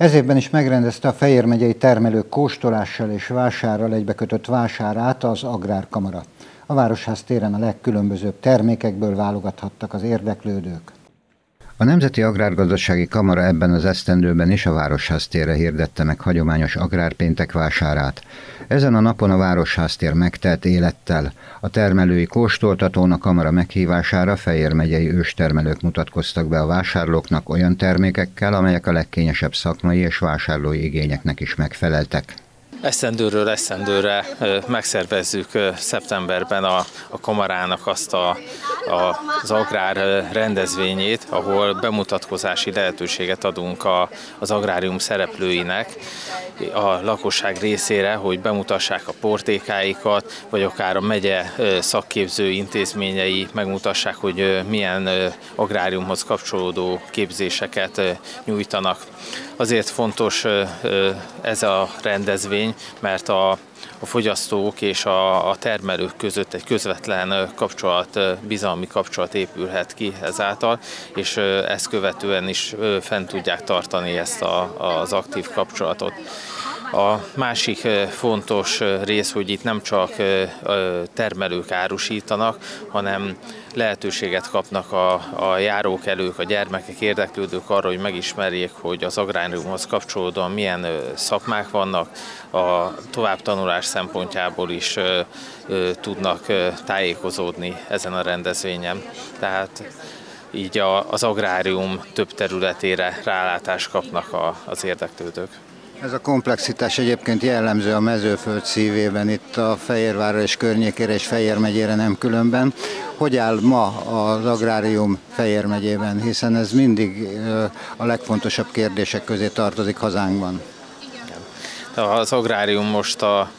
Ez évben is megrendezte a Fejér megyei termelők kóstolással és vásárral egybekötött vásárát az Agrárkamara. A Városház téren a legkülönbözőbb termékekből válogathattak az érdeklődők. A Nemzeti Agrárgazdasági Kamara ebben az esztendőben is a Városház térre hirdette meg hagyományos agrárpéntek vásárát. Ezen a napon a Városház tér megtelt élettel. A termelői kóstoltatón a kamara meghívására Fejér megyei őstermelők mutatkoztak be a vásárlóknak olyan termékekkel, amelyek a legkényesebb szakmai és vásárlói igényeknek is megfeleltek. Eszendőről eszendőre megszervezzük szeptemberben a, a kamarának azt a, a, az agrár rendezvényét, ahol bemutatkozási lehetőséget adunk a, az agrárium szereplőinek a lakosság részére, hogy bemutassák a portékáikat, vagy akár a megye szakképző intézményei megmutassák, hogy milyen agráriumhoz kapcsolódó képzéseket nyújtanak. Azért fontos ez a rendezvény, mert a, a fogyasztók és a, a termelők között egy közvetlen kapcsolat, bizalmi kapcsolat épülhet ki ezáltal, és ezt követően is fent tudják tartani ezt a, az aktív kapcsolatot. A másik fontos rész, hogy itt nem csak termelők árusítanak, hanem lehetőséget kapnak a, a járókelők, a gyermekek, érdeklődők arra, hogy megismerjék, hogy az agráriumhoz kapcsolódóan milyen szakmák vannak, a továbbtanulás szempontjából is tudnak tájékozódni ezen a rendezvényen. Tehát így az agrárium több területére rálátást kapnak az érdeklődők. Ez a komplexitás egyébként jellemző a mezőföld szívében, itt a Fehérvárra és környékére és Fejér megyére nem különben. Hogy áll ma az agrárium Fejér megyében, hiszen ez mindig a legfontosabb kérdések közé tartozik hazánkban. Az agrárium most a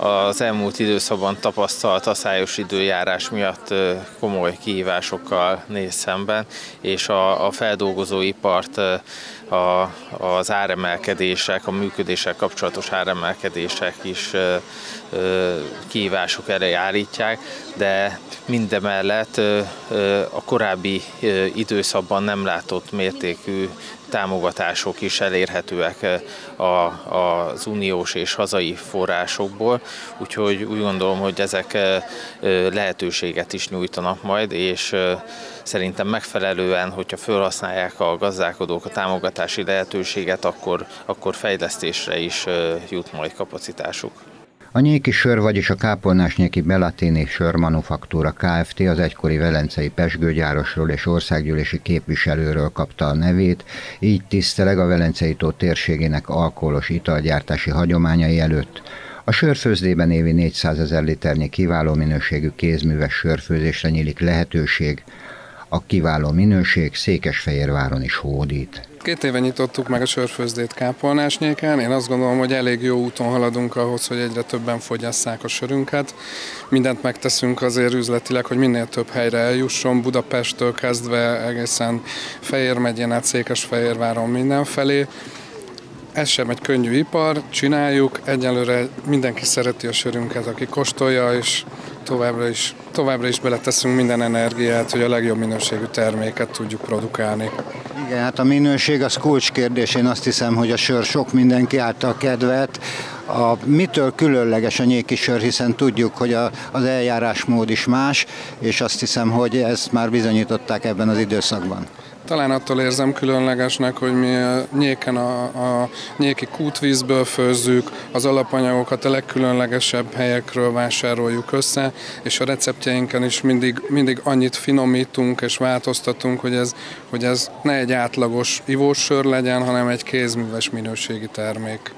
az elmúlt időszakban tapasztalt aszályos időjárás miatt komoly kihívásokkal néz szemben, és a, a feldolgozóipart a, az áremelkedések, a működéssel kapcsolatos áremelkedések is kihívások elé állítják, de mindemellett a korábbi időszakban nem látott mértékű támogatások is elérhetőek az uniós és hazai forrásokból, úgyhogy úgy gondolom, hogy ezek lehetőséget is nyújtanak majd, és szerintem megfelelően, hogyha felhasználják a gazdálkodók a támogatási lehetőséget, akkor, akkor fejlesztésre is jut majd kapacitásuk. A Nyéki Sör, vagyis a Kápolnás-Nyéki Belatini Sörmanufaktúra Kft. az egykori velencei pesgőgyárosról és országgyűlési képviselőről kapta a nevét, így tiszteleg a Velencei tó térségének alkoholos italgyártási hagyományai előtt. A sörfőzdében évi 400 ezer liternyi kiváló minőségű kézműves sörfőzésre nyílik lehetőség, a kiváló minőség Székesfehérváron is hódít. Két éve nyitottuk meg a sörfőzdét Kápolnásnyéken. Én azt gondolom, hogy elég jó úton haladunk ahhoz, hogy egyre többen fogyasszák a sörünket. Mindent megteszünk azért üzletileg, hogy minél több helyre eljusson, Budapesttől kezdve egészen Fejér megyén át Székesfehérváron mindenfelé. Ez sem egy könnyű ipar, csináljuk, egyelőre mindenki szereti a sörünket, aki kóstolja, és továbbra is, továbbra is beleteszünk minden energiát, hogy a legjobb minőségű terméket tudjuk produkálni. Igen, hát a minőség az kulcskérdés. Én azt hiszem, hogy a sör sok mindenki által kedvet. A, mitől különleges a nyéki sör, hiszen tudjuk, hogy a, az eljárásmód is más, és azt hiszem, hogy ezt már bizonyították ebben az időszakban. Talán attól érzem különlegesnek, hogy mi nyéken a, a nyéki kútvízből főzzük, az alapanyagokat a legkülönlegesebb helyekről vásároljuk össze, és a receptjeinken is mindig, mindig annyit finomítunk és változtatunk, hogy ez, hogy ez ne egy átlagos ivósör legyen, hanem egy kézműves minőségi termék.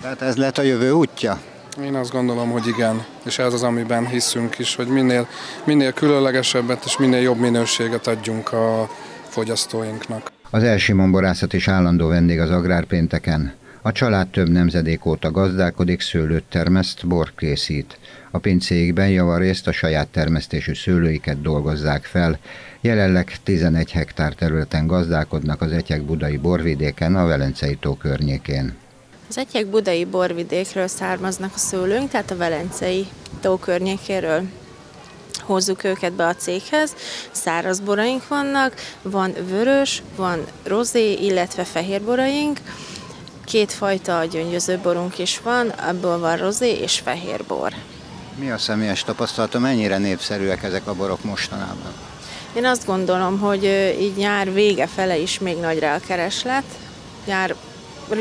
Tehát ez lehet a jövő útja? Én azt gondolom, hogy igen, és ez az, amiben hiszünk is, hogy minél, minél különlegesebbet és minél jobb minőséget adjunk a fogyasztóinknak. Az Elsimon borászat is állandó vendég az agrárpénteken. A család több nemzedék óta gazdálkodik, szőlőt termeszt, bor készít. A pincéikben javarészt a saját termesztésű szőlőiket dolgozzák fel. Jelenleg 11 hektár területen gazdálkodnak az Etyek budai borvidéken, a Velencei tó környékén. Az Etyek budai borvidékről származnak a szőlőnk, tehát a Velencei tó környékéről hozzuk őket be a céghez. Száraz boraink vannak, van vörös, van rozé, illetve fehér boraink. Kétfajta gyöngyöző borunk is van, abból van rozé és fehér bor. Mi a személyes tapasztalata, mennyire népszerűek ezek a borok mostanában? Én azt gondolom, hogy így nyár vége fele is még nagy rá a kereslet. Nyár,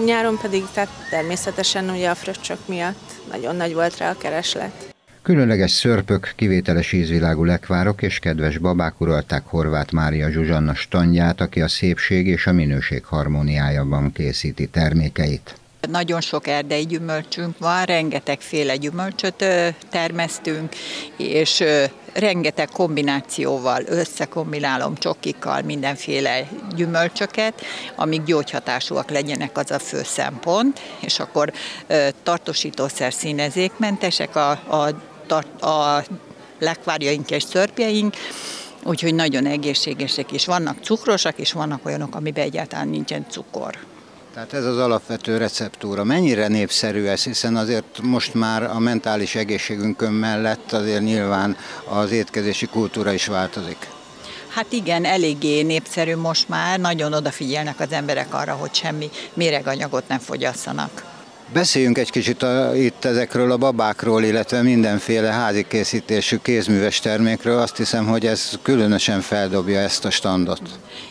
nyáron pedig tehát természetesen ugye a fröccsök miatt nagyon nagy volt rá a kereslet. Különleges szörpök, kivételes ízvilágú lekvárok és kedves babák uralták Horváth Mária Zsuzsanna standját, aki a szépség és a minőség harmóniájában készíti termékeit. Nagyon sok erdei gyümölcsünk van, rengetegféle gyümölcsöt termesztünk, és rengeteg kombinációval összekombinálom csokikkal mindenféle gyümölcsöket, amik gyógyhatásúak legyenek, az a fő szempont, és akkor tartósítószer színezékmentesek a, a, a lekvárjaink és szörpjeink, úgyhogy nagyon egészségesek is. Vannak cukrosak, és vannak olyanok, amiben egyáltalán nincsen cukor. Tehát ez az alapvető receptúra. Mennyire népszerű ez, hiszen azért most már a mentális egészségünkön mellett azért nyilván az étkezési kultúra is változik. Hát igen, eléggé népszerű most már, nagyon odafigyelnek az emberek arra, hogy semmi méreganyagot nem fogyasszanak. Beszéljünk egy kicsit a, itt ezekről a babákról, illetve mindenféle házi készítésű kézműves termékről. Azt hiszem, hogy ez különösen feldobja ezt a standot.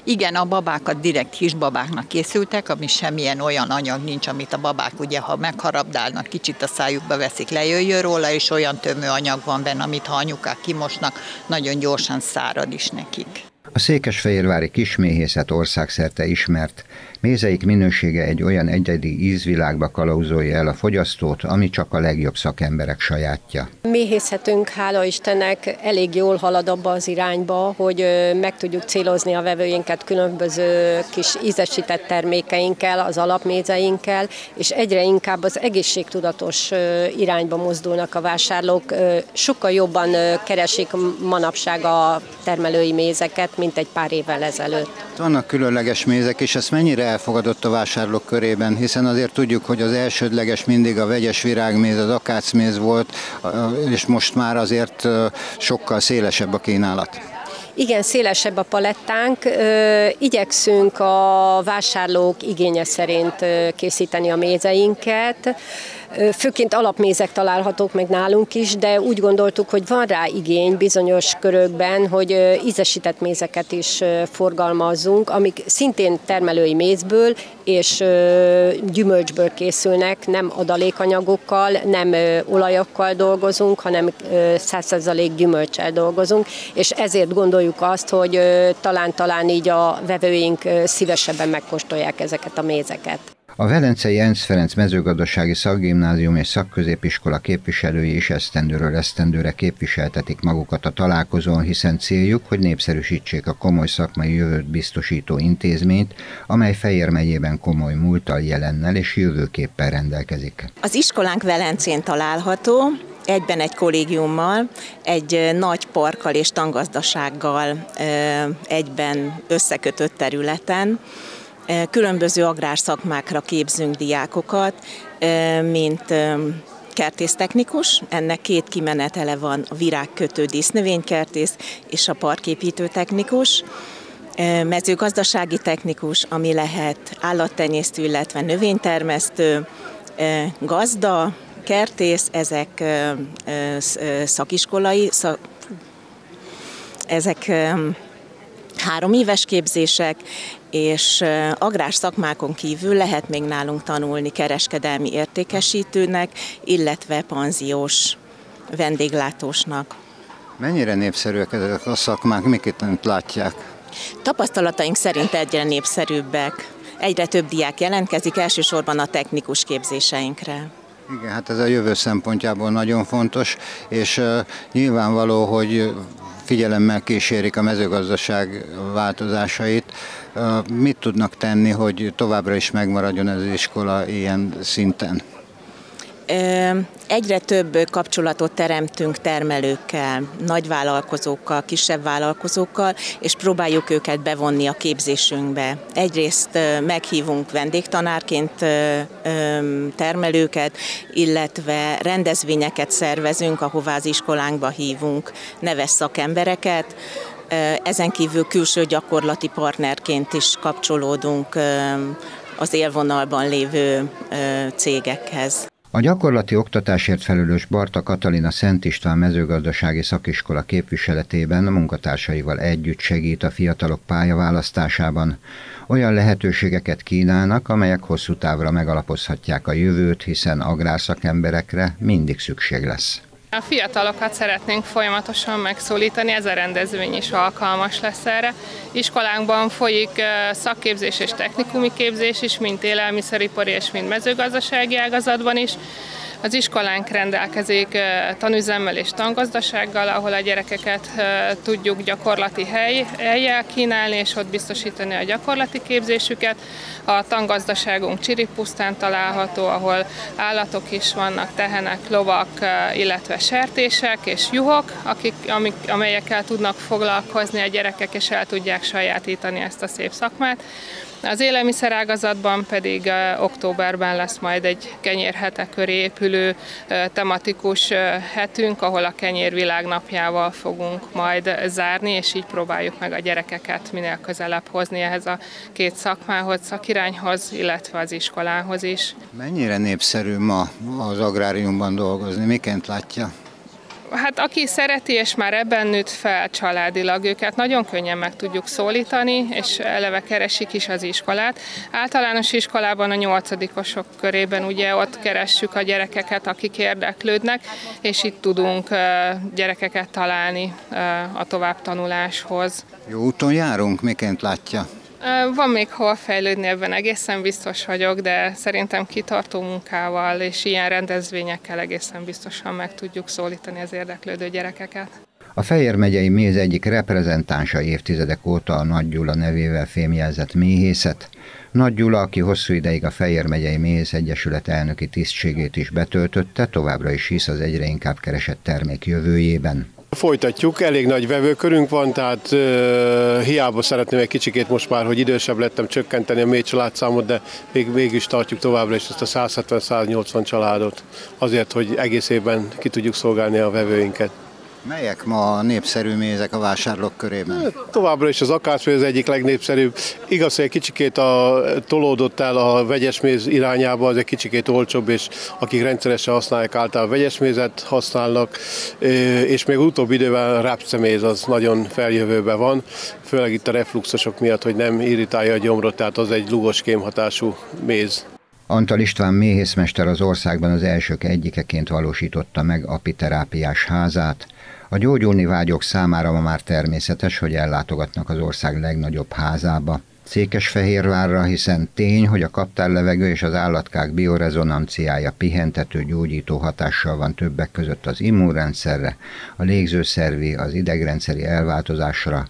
Igen, a babákat direkt kisbabáknak készültek, ami semmilyen olyan anyag nincs, amit a babák ugye, ha megharabdálnak, kicsit a szájukba veszik, lejöjjön róla, és olyan tömő anyag van benne, amit ha anyukák kimosnak, nagyon gyorsan szárad is nekik. A székesfehérvári kisméhészet országszerte ismert. Mézeik minősége egy olyan egyedi ízvilágba kalauzolja el a fogyasztót, ami csak a legjobb szakemberek sajátja. Méhészetünk, hála Istennek, elég jól halad abba az irányba, hogy meg tudjuk célozni a vevőinket különböző kis ízesített termékeinkkel, az alapmézeinkkel, és egyre inkább az egészségtudatos irányba mozdulnak a vásárlók. Sokkal jobban keresik manapság a termelői mézeket, mint egy pár évvel ezelőtt. Vannak különleges mézek, és ezt mennyire elfogadott a vásárlók körében, hiszen azért tudjuk, hogy az elsődleges mindig a vegyes virágméz, az akácméz volt, és most már azért sokkal szélesebb a kínálat. Igen, szélesebb a palettánk. Igyekszünk a vásárlók igénye szerint készíteni a mézeinket. Főként alapmézek találhatók meg nálunk is, de úgy gondoltuk, hogy van rá igény bizonyos körökben, hogy ízesített mézeket is forgalmazzunk, amik szintén termelői mézből és gyümölcsből készülnek, nem adalékanyagokkal, nem olajakkal dolgozunk, hanem 100% gyümölcsel dolgozunk, és ezért gondoljuk azt, hogy talán-talán így a vevőink szívesebben megkóstolják ezeket a mézeket. A Velencei Ensz Ferenc mezőgazdasági szakgimnázium és szakközépiskola képviselői is esztendőről esztendőre képviseltetik magukat a találkozón, hiszen céljuk, hogy népszerűsítsék a komoly szakmai jövőt biztosító intézményt, amely Fejér megyében komoly múltal jelennel és jövőképpen rendelkezik. Az iskolánk Velencén található, egyben egy kollégiummal, egy nagy parkkal és tangazdasággal egyben összekötött területen, Különböző agrárszakmákra képzünk diákokat, mint kertésztechnikus, ennek két kimenetele van, a virágkötő dísznövénykertész és a parképítő technikus, mezőgazdasági technikus, ami lehet állattenyésztő, illetve növénytermesztő, gazda, kertész, ezek szakiskolai, szak, ezek három éves képzések, és agrár szakmákon kívül lehet még nálunk tanulni kereskedelmi értékesítőnek, illetve panziós vendéglátósnak. Mennyire népszerűek ezek a szakmák, miket látják? Tapasztalataink szerint egyre népszerűbbek. Egyre több diák jelentkezik, elsősorban a technikus képzéseinkre. Igen, hát ez a jövő szempontjából nagyon fontos, és uh, nyilvánvaló, hogy figyelemmel kísérik a mezőgazdaság változásait. Mit tudnak tenni, hogy továbbra is megmaradjon ez az iskola ilyen szinten? Egyre több kapcsolatot teremtünk termelőkkel, nagyvállalkozókkal, kisebb vállalkozókkal, és próbáljuk őket bevonni a képzésünkbe. Egyrészt meghívunk vendégtanárként termelőket, illetve rendezvényeket szervezünk, ahová az iskolánkba hívunk neves szakembereket, ezen kívül külső gyakorlati partnerként is kapcsolódunk az élvonalban lévő cégekhez. A gyakorlati oktatásért felelős Barta Katalina Szent István mezőgazdasági szakiskola képviseletében a munkatársaival együtt segít a fiatalok pályaválasztásában. Olyan lehetőségeket kínálnak, amelyek hosszú távra megalapozhatják a jövőt, hiszen agrárszakemberekre mindig szükség lesz. A fiatalokat szeretnénk folyamatosan megszólítani, ez a rendezvény is alkalmas lesz erre. Iskolánkban folyik szakképzés és technikumi képzés is, mint élelmiszeripari és mint mezőgazdasági ágazatban is. Az iskolánk rendelkezik tanüzemmel és tangazdasággal, ahol a gyerekeket tudjuk gyakorlati hely, helyjel kínálni, és ott biztosítani a gyakorlati képzésüket. A tangazdaságunk Csiripusztán található, ahol állatok is vannak, tehenek, lovak, illetve sertések és juhok, akik, amik, amelyekkel tudnak foglalkozni a gyerekek, és el tudják sajátítani ezt a szép szakmát. Az élelmiszerágazatban pedig októberben lesz majd egy kenyérhetek köré épülő tematikus hetünk, ahol a kenyér világnapjával fogunk majd zárni, és így próbáljuk meg a gyerekeket minél közelebb hozni ehhez a két szakmához, szakirányhoz, illetve az iskolához is. Mennyire népszerű ma az agráriumban dolgozni? Miként látja? Hát aki szereti, és már ebben nőtt fel családilag, őket nagyon könnyen meg tudjuk szólítani, és eleve keresik is az iskolát. Általános iskolában a nyolcadikosok körében ugye ott keressük a gyerekeket, akik érdeklődnek, és itt tudunk gyerekeket találni a továbbtanuláshoz. Jó úton járunk, miként látja? Van még hol fejlődni ebben, egészen biztos vagyok, de szerintem kitartó munkával és ilyen rendezvényekkel egészen biztosan meg tudjuk szólítani az érdeklődő gyerekeket. A Fejér megyei méz egyik reprezentánsa évtizedek óta a Nagy Gyula nevével fémjelzett méhészet. Nagy Gyula, aki hosszú ideig a Fejér megyei méz egyesület elnöki tisztségét is betöltötte, továbbra is hisz az egyre inkább keresett termék jövőjében. Folytatjuk, elég nagy vevőkörünk van, tehát uh, hiába szeretném egy kicsikét most már, hogy idősebb lettem csökkenteni a mély családszámot, de még, mégis tartjuk továbbra is ezt a 170-180 családot, azért, hogy egész évben ki tudjuk szolgálni a vevőinket. Melyek ma a népszerű mézek a vásárlók körében? Hát, továbbra is az akácméz az egyik legnépszerűbb. Igaz, hogy egy kicsikét a, tolódott el a vegyes méz irányába, az egy kicsikét olcsóbb, és akik rendszeresen használják, általában vegyes mézet használnak, és még utóbbi időben rápceméz az nagyon feljövőben van, főleg itt a refluxosok miatt, hogy nem irritálja a gyomrot, tehát az egy lugos kémhatású méz. Antal István méhészmester az országban az elsők egyikeként valósította meg apiterápiás házát, a gyógyulni vágyok számára ma már természetes, hogy ellátogatnak az ország legnagyobb házába, Székesfehérvárra, hiszen tény, hogy a kaptárlevegő és az állatkák biorezonanciája pihentető gyógyító hatással van többek között az immunrendszerre, a légzőszervi, az idegrendszeri elváltozásra,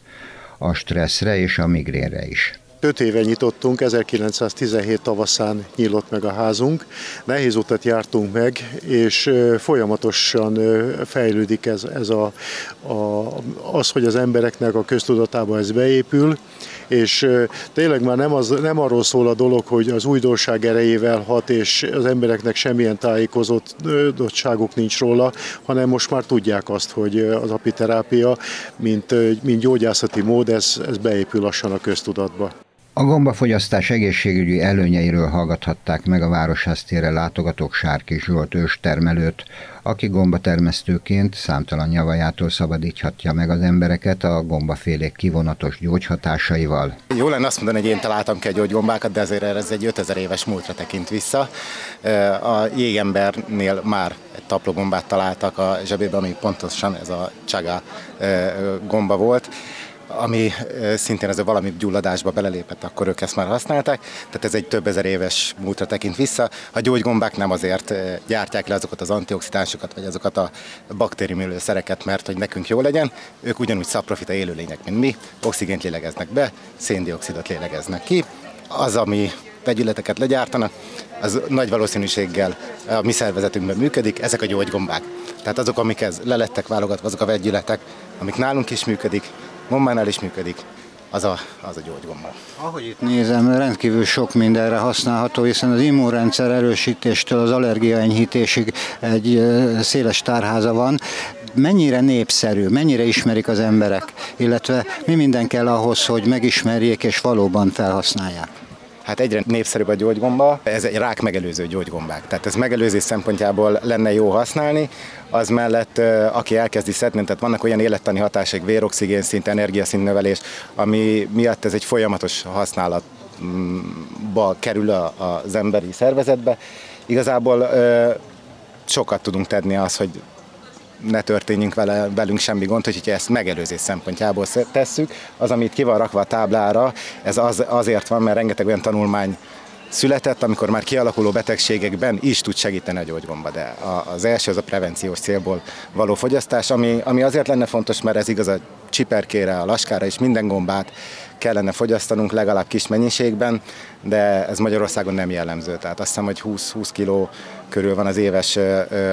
a stresszre és a migrénre is. Öt éve nyitottunk, 1917 tavaszán nyílott meg a házunk. Nehéz utat jártunk meg, és folyamatosan fejlődik ez, ez a, a, az, hogy az embereknek a köztudatába ez beépül, és tényleg már nem, az, nem arról szól a dolog, hogy az újdonság erejével hat, és az embereknek semmilyen tájékozottságuk nincs róla, hanem most már tudják azt, hogy az apiterápia, mint, mint gyógyászati mód, ez, ez beépül lassan a köztudatba. A gombafogyasztás egészségügyi előnyeiről hallgathatták meg a Városháztérre látogatók Sárki Zsolt őstermelőt, aki gombatermesztőként számtalan nyavajától szabadíthatja meg az embereket a gombafélék kivonatos gyógyhatásaival. Jó lenne azt mondani, hogy én találtam ki a gyógygombákat, de azért ez egy 5000 éves múltra tekint vissza. A jégembernél már egy taplógombát találtak a zsebében, ami pontosan ez a csaga gomba volt ami szintén ez a valami gyulladásba belelépett, akkor ők ezt már használták, tehát ez egy több ezer éves múltra tekint vissza. A gyógygombák nem azért gyártják le azokat az antioxidánsokat, vagy azokat a baktériumölő szereket, mert hogy nekünk jó legyen, ők ugyanúgy szaprofita élőlények, mint mi, oxigént lélegeznek be, széndiokszidot lélegeznek ki, az, ami vegyületeket legyártanak, az nagy valószínűséggel a mi szervezetünkben működik, ezek a gyógygombák. Tehát azok, amikhez lelettek válogatva, azok a vegyületek, amik nálunk is működik, Mommánál is működik, az a, az a gyógygomba. Ahogy itt nézem, rendkívül sok mindenre használható, hiszen az immunrendszer erősítéstől az allergia enyhítésig egy széles tárháza van. Mennyire népszerű, mennyire ismerik az emberek, illetve mi minden kell ahhoz, hogy megismerjék és valóban felhasználják? Hát egyre népszerűbb a gyógygomba, ez egy rák megelőző gyógygombák. Tehát ez megelőzés szempontjából lenne jó használni, az mellett aki elkezdi szedni, tehát vannak olyan élettani hatások, véroxigén szint, energiaszint növelés, ami miatt ez egy folyamatos használatba kerül az emberi szervezetbe. Igazából sokat tudunk tenni az, hogy ne történjünk vele, velünk semmi gond, hogy ezt megelőzés szempontjából tesszük. Az, amit ki van rakva a táblára, ez az, azért van, mert rengeteg olyan tanulmány született, amikor már kialakuló betegségekben is tud segíteni a gyógygomba, de az első az a prevenciós célból való fogyasztás, ami, ami azért lenne fontos, mert ez igaz a csiperkére, a laskára és minden gombát kellene fogyasztanunk legalább kis mennyiségben, de ez Magyarországon nem jellemző. Tehát azt hiszem, hogy 20-20 kiló körül van az éves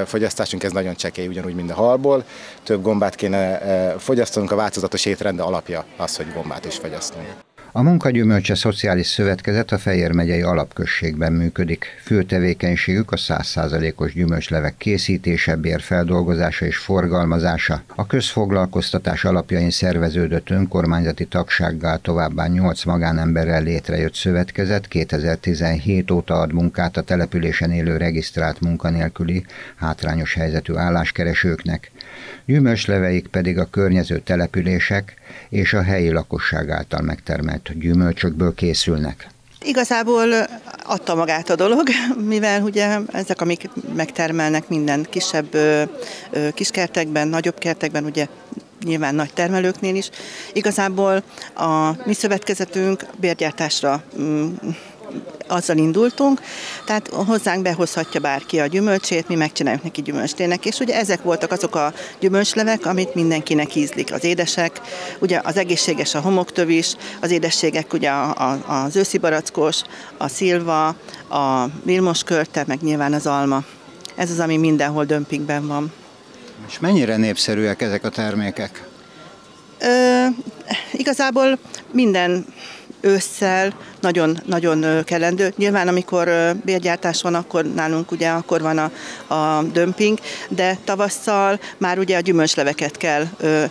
fogyasztásunk, ez nagyon csekély, ugyanúgy, mint a halból. Több gombát kéne fogyasztanunk, a változatos étrende alapja az, hogy gombát is fogyasztunk. A Munkagyümölcse Szociális Szövetkezet a Fejér megyei alapközségben működik. Fő tevékenységük a 100%-os gyümölcslevek készítése, bérfeldolgozása és forgalmazása. A közfoglalkoztatás alapjain szerveződött önkormányzati tagsággal továbbá 8 magánemberrel létrejött szövetkezet 2017 óta ad munkát a településen élő regisztrált munkanélküli, hátrányos helyzetű álláskeresőknek. Gyümölcsleveik pedig a környező települések és a helyi lakosság által megtermelt gyümölcsökből készülnek. Igazából adta magát a dolog, mivel ugye ezek, amik megtermelnek minden kisebb kiskertekben, nagyobb kertekben, ugye nyilván nagy termelőknél is. Igazából a mi szövetkezetünk bérgyártásra mm, azzal indultunk, tehát hozzánk behozhatja bárki a gyümölcsét, mi megcsináljuk neki gyümölcstének, és ugye ezek voltak azok a gyümölcslevek, amit mindenkinek ízlik, az édesek, ugye az egészséges a homoktövis, az édességek ugye az őszi barackos, a szilva, a vilmos körte, meg nyilván az alma. Ez az, ami mindenhol dömpingben van. És mennyire népszerűek ezek a termékek? Ö, igazából minden ősszel nagyon-nagyon kellendő. Nyilván, amikor bérgyártás van, akkor nálunk ugye akkor van a, a dömping, de tavasszal már ugye a gyümölcsleveket kell ö,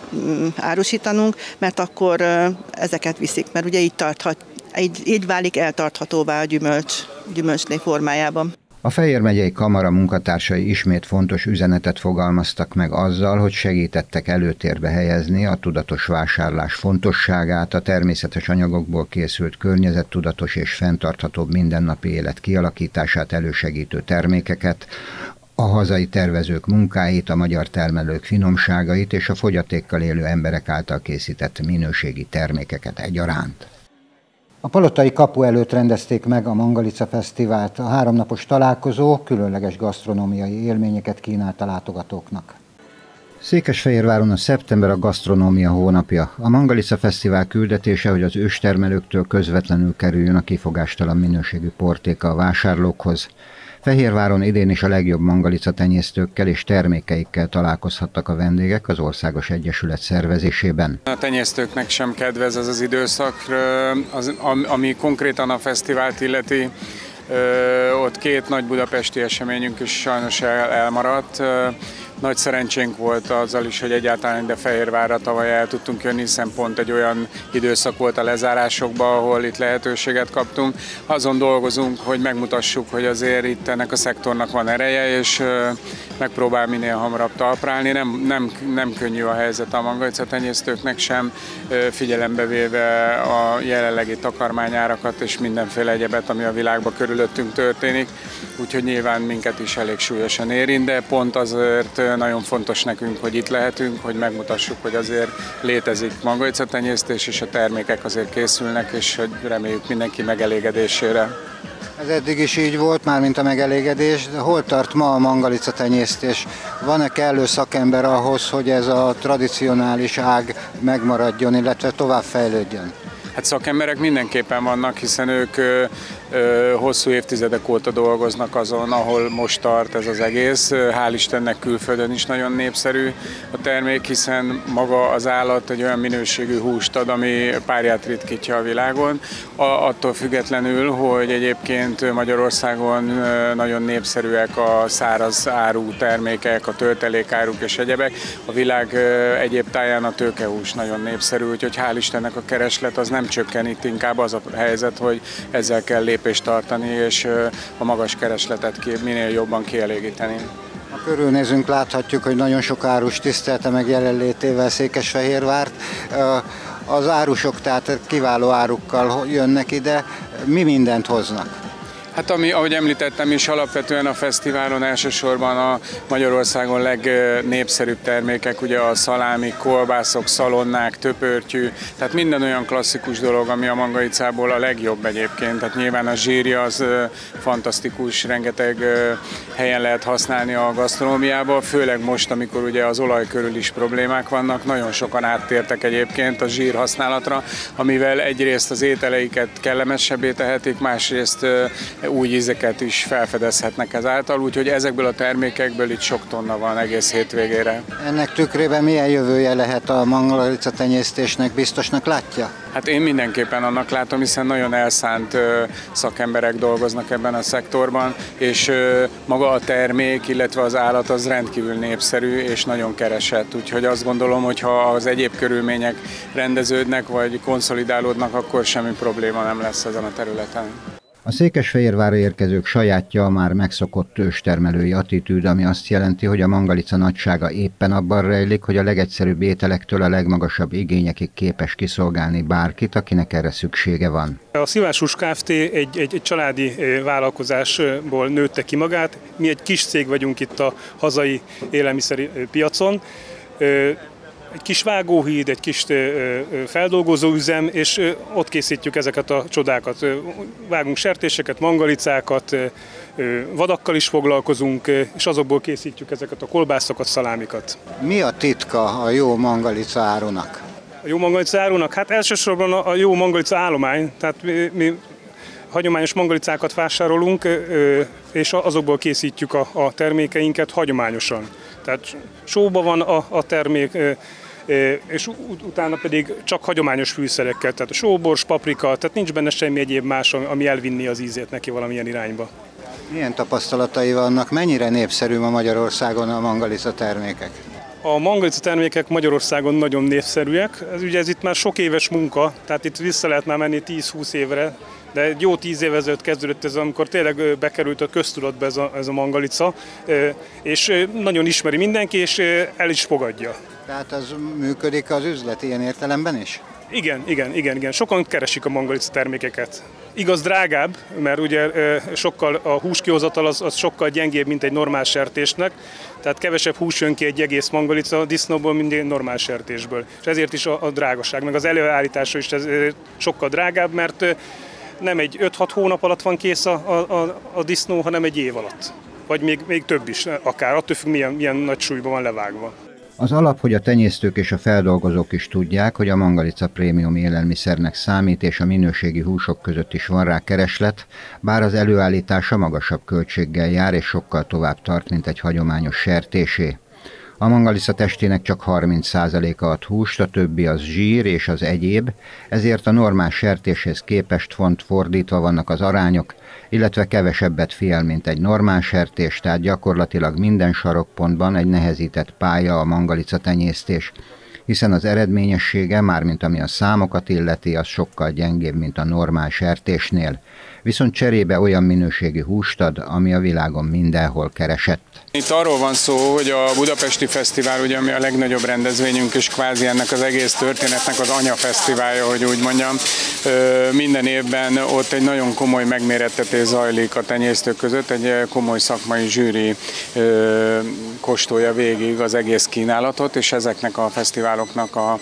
árusítanunk, mert akkor ö, ezeket viszik, mert ugye így tarthat, így, így válik eltarthatóvá a gyümölcs, gyümölcslé formájában. A Fejér megyei kamara munkatársai ismét fontos üzenetet fogalmaztak meg azzal, hogy segítettek előtérbe helyezni a tudatos vásárlás fontosságát, a természetes anyagokból készült környezettudatos és fenntarthatóbb mindennapi élet kialakítását elősegítő termékeket, a hazai tervezők munkáit, a magyar termelők finomságait és a fogyatékkal élő emberek által készített minőségi termékeket egyaránt. A palotai kapu előtt rendezték meg a Mangalica Fesztivált. A háromnapos találkozó különleges gasztronómiai élményeket kínált a látogatóknak. Székesfehérváron a szeptember a gasztronómia hónapja. A Mangalica Fesztivál küldetése, hogy az őstermelőktől közvetlenül kerüljön a kifogástalan minőségű portéka a vásárlókhoz. Fehérváron idén is a legjobb mangalica tenyésztőkkel és termékeikkel találkozhattak a vendégek az Országos Egyesület szervezésében. A tenyésztőknek sem kedvez ez az időszak, az, ami konkrétan a fesztivált illeti. Ott két nagy budapesti eseményünk is sajnos el, elmaradt. Nagy szerencsénk volt azzal is, hogy egyáltalán ide Fehérvárra tavaly el tudtunk jönni, hiszen pont egy olyan időszak volt a lezárásokban, ahol itt lehetőséget kaptunk. Azon dolgozunk, hogy megmutassuk, hogy azért itt ennek a szektornak van ereje, és megpróbál minél hamarabb talprálni. Nem, nem, nem könnyű a helyzet a mangalica tenyésztőknek sem, figyelembe véve a jelenlegi takarmányárakat és mindenféle egyebet, ami a világban körülöttünk történik. Úgyhogy nyilván minket is elég súlyosan érint, de pont azért nagyon fontos nekünk, hogy itt lehetünk, hogy megmutassuk, hogy azért létezik tenyésztés, és a termékek azért készülnek, és hogy reméljük mindenki megelégedésére. Ez eddig is így volt, már mint a megelégedés, de hol tart ma a mangalica tenyésztés? Van-e kellő szakember ahhoz, hogy ez a tradicionális ág megmaradjon, illetve tovább fejlődjön? Hát szakemberek mindenképpen vannak, hiszen ők hosszú évtizedek óta dolgoznak azon, ahol most tart ez az egész. Hál' Istennek külföldön is nagyon népszerű a termék, hiszen maga az állat egy olyan minőségű húst ad, ami párját ritkítja a világon. attól függetlenül, hogy egyébként Magyarországon nagyon népszerűek a száraz áru termékek, a töltelékáruk és egyebek, a világ egyéb táján a tőkehús nagyon népszerű, úgyhogy hál' Istennek a kereslet az nem csökken itt, inkább az a helyzet, hogy ezzel kell lépni lépést tartani, és a magas keresletet ki, minél jobban kielégíteni. Ha körülnézünk, láthatjuk, hogy nagyon sok árus tisztelte meg jelenlétével Székesfehérvárt. Az árusok tehát kiváló árukkal jönnek ide. Mi mindent hoznak? Hát ami, ahogy említettem is, alapvetően a fesztiválon elsősorban a Magyarországon legnépszerűbb termékek, ugye a szalámi, kolbászok, szalonnák, töpörtyű, tehát minden olyan klasszikus dolog, ami a mangaicából a legjobb egyébként. Tehát nyilván a zsírja az fantasztikus, rengeteg helyen lehet használni a gasztronómiába, főleg most, amikor ugye az olaj körül is problémák vannak, nagyon sokan áttértek egyébként a zsír használatra, amivel egyrészt az ételeiket kellemesebbé tehetik, másrészt új ízeket is felfedezhetnek ezáltal, úgyhogy ezekből a termékekből itt sok tonna van egész hétvégére. Ennek tükrében milyen jövője lehet a mangalica tenyésztésnek, biztosnak látja? Hát én mindenképpen annak látom, hiszen nagyon elszánt szakemberek dolgoznak ebben a szektorban, és maga a termék, illetve az állat az rendkívül népszerű és nagyon keresett. Úgyhogy azt gondolom, hogy ha az egyéb körülmények rendeződnek vagy konszolidálódnak, akkor semmi probléma nem lesz ezen a területen. A Székesfehérvárra érkezők sajátja a már megszokott őstermelői attitűd, ami azt jelenti, hogy a mangalica nagysága éppen abban rejlik, hogy a legegyszerűbb ételektől a legmagasabb igényekig képes kiszolgálni bárkit, akinek erre szüksége van. A Szivásús Kft. Egy, egy, egy családi vállalkozásból nőtte ki magát. Mi egy kis cég vagyunk itt a hazai élelmiszeri piacon egy kis vágóhíd, egy kis feldolgozóüzem, és ott készítjük ezeket a csodákat. Vágunk sertéseket, mangalicákat, vadakkal is foglalkozunk, és azokból készítjük ezeket a kolbászokat, szalámikat. Mi a titka a jó mangalica árunak? A jó mangalica árunak? Hát elsősorban a jó mangalica állomány, tehát mi, mi hagyományos mangalicákat vásárolunk, és azokból készítjük a, a termékeinket hagyományosan. Tehát sóba van a, a termék, és utána pedig csak hagyományos fűszerekkel, tehát a sóbors, paprika, tehát nincs benne semmi egyéb más, ami elvinni az ízét neki valamilyen irányba. Milyen tapasztalatai vannak, mennyire népszerű ma Magyarországon a mangalica termékek? A mangalica termékek Magyarországon nagyon népszerűek. Ez ugye ez itt már sok éves munka, tehát itt vissza lehet már menni 10-20 évre, de egy jó tíz év ezelőtt kezdődött ez, amikor tényleg bekerült a köztudatba ez a, ez a mangalica, és nagyon ismeri mindenki, és el is fogadja. Tehát az működik az üzlet ilyen értelemben is? Igen, igen, igen, igen. Sokan keresik a mangalica termékeket. Igaz drágább, mert ugye sokkal a húskihozatal az, az sokkal gyengébb, mint egy normál sertésnek, tehát kevesebb hús jön ki egy egész mangalica disznóból, mint egy normál sertésből. És ezért is a, a drágaság, meg az előállítása is ez sokkal drágább, mert nem egy 5-6 hónap alatt van kész a, a, a disznó, hanem egy év alatt. Vagy még, még több is, akár attól függ, milyen, milyen nagy súlyban van levágva. Az alap, hogy a tenyésztők és a feldolgozók is tudják, hogy a mangalica prémium élelmiszernek számít, és a minőségi húsok között is van rá kereslet, bár az előállítása magasabb költséggel jár, és sokkal tovább tart, mint egy hagyományos sertésé. A mangalica testének csak 30%-a ad húst, a többi az zsír és az egyéb, ezért a normál sertéshez képest font fordítva vannak az arányok, illetve kevesebbet fiel, mint egy normál sertés, tehát gyakorlatilag minden sarokpontban egy nehezített pálya a mangalica tenyésztés, hiszen az eredményessége, mármint ami a számokat illeti, az sokkal gyengébb, mint a normál sertésnél. Viszont cserébe olyan minőségi húst ad, ami a világon mindenhol keresett. Itt arról van szó, hogy a Budapesti Fesztivál, ugye, ami a legnagyobb rendezvényünk, és kvázi ennek az egész történetnek az anyafesztiválja, hogy úgy mondjam, minden évben ott egy nagyon komoly megmérettetés zajlik a tenyésztők között, egy komoly szakmai zsűri kóstolja végig az egész kínálatot, és ezeknek a fesztiváloknak a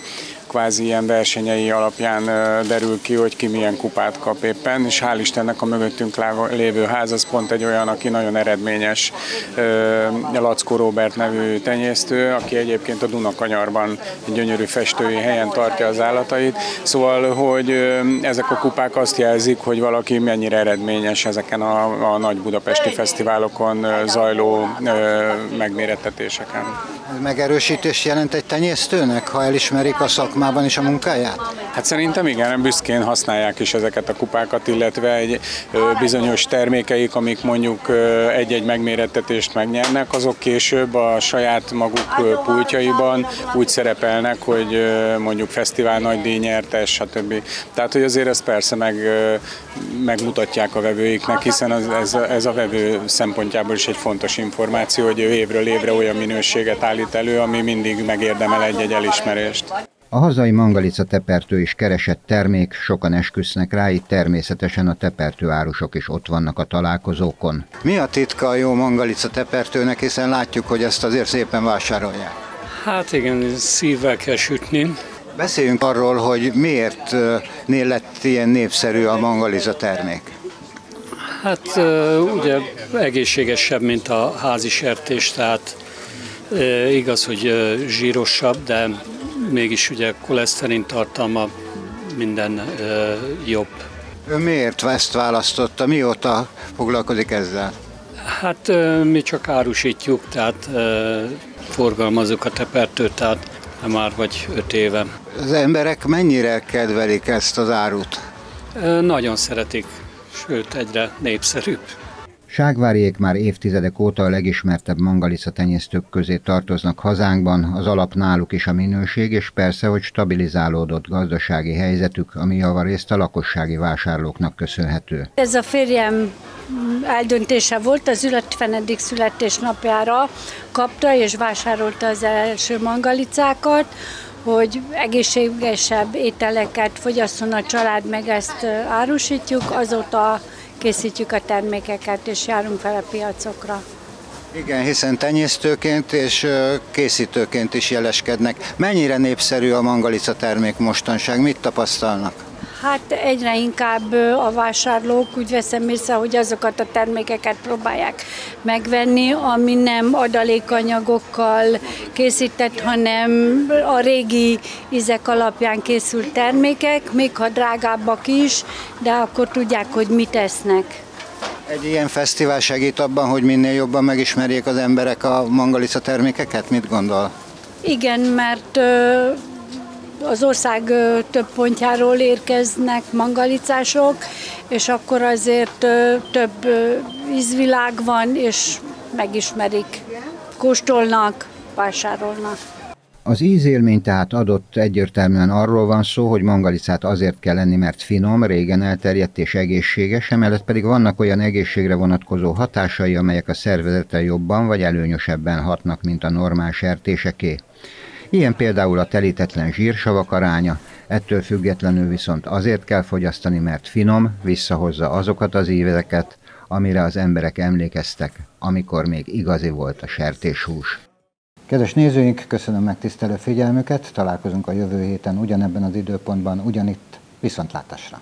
kvázi ilyen versenyei alapján derül ki, hogy ki milyen kupát kap éppen, és hál' Istennek a mögöttünk lévő ház az pont egy olyan, aki nagyon eredményes, Lackó Robert nevű tenyésztő, aki egyébként a Dunakanyarban egy gyönyörű festői helyen tartja az állatait. Szóval, hogy ezek a kupák azt jelzik, hogy valaki mennyire eredményes ezeken a, a nagy budapesti fesztiválokon zajló megmérettetéseken. Megerősítés jelent egy tenyésztőnek, ha elismerik a szakmát? Szakmában is a munkáját? Hát szerintem igen, büszkén használják is ezeket a kupákat, illetve egy bizonyos termékeik, amik mondjuk egy-egy megmérettetést megnyernek, azok később a saját maguk pultjaiban úgy szerepelnek, hogy mondjuk fesztivál nagy nyertes, stb. Tehát, hogy azért ezt persze meg, megmutatják a vevőiknek, hiszen az, ez, ez a vevő szempontjából is egy fontos információ, hogy ő évről évre olyan minőséget állít elő, ami mindig megérdemel egy-egy elismerést. A hazai mangalica tepertő is keresett termék, sokan esküsznek rá, itt természetesen a tepertő árusok is ott vannak a találkozókon. Mi a titka a jó mangalica tepertőnek, hiszen látjuk, hogy ezt azért szépen vásárolják? Hát igen, szívvel kell sütni. Beszéljünk arról, hogy miért lett ilyen népszerű a mangaliza termék. Hát ugye egészségesebb, mint a házi sertés, tehát igaz, hogy zsírosabb, de mégis ugye koleszterin tartalma minden ö, jobb. Ő miért ezt választotta? Mióta foglalkozik ezzel? Hát ö, mi csak árusítjuk, tehát ö, forgalmazunk a tepertőt, tehát már vagy öt éve. Az emberek mennyire kedvelik ezt az árut? Ö, nagyon szeretik, sőt egyre népszerűbb. Ságváriék már évtizedek óta a legismertebb mangalica tenyésztők közé tartoznak hazánkban, az alap náluk is a minőség, és persze, hogy stabilizálódott gazdasági helyzetük, ami javarészt a lakossági vásárlóknak köszönhető. Ez a férjem eldöntése volt, az 50. születésnapjára kapta és vásárolta az első mangalicákat, hogy egészségesebb ételeket fogyasszon a család, meg ezt árusítjuk, azóta készítjük a termékeket, és járunk fel a piacokra. Igen, hiszen tenyésztőként és készítőként is jeleskednek. Mennyire népszerű a mangalica termék mostanság? Mit tapasztalnak? Hát egyre inkább a vásárlók úgy veszem észre, hogy azokat a termékeket próbálják megvenni, ami nem adalékanyagokkal készített, hanem a régi ízek alapján készült termékek, még ha drágábbak is, de akkor tudják, hogy mit esznek. Egy ilyen fesztivál segít abban, hogy minél jobban megismerjék az emberek a mangalica termékeket? Mit gondol? Igen, mert az ország több pontjáról érkeznek mangalicások, és akkor azért több ízvilág van, és megismerik, kóstolnak, vásárolnak. Az ízélmény tehát adott egyértelműen arról van szó, hogy mangalicát azért kell lenni, mert finom, régen elterjedt és egészséges, emellett pedig vannak olyan egészségre vonatkozó hatásai, amelyek a szervezete jobban vagy előnyösebben hatnak, mint a normál sertéseké. Ilyen például a telítetlen zsírsavak aránya, ettől függetlenül viszont azért kell fogyasztani, mert finom, visszahozza azokat az éveket, amire az emberek emlékeztek, amikor még igazi volt a sertéshús. Kedves nézőink, köszönöm megtisztelő figyelmüket, találkozunk a jövő héten ugyanebben az időpontban, ugyanitt, viszontlátásra!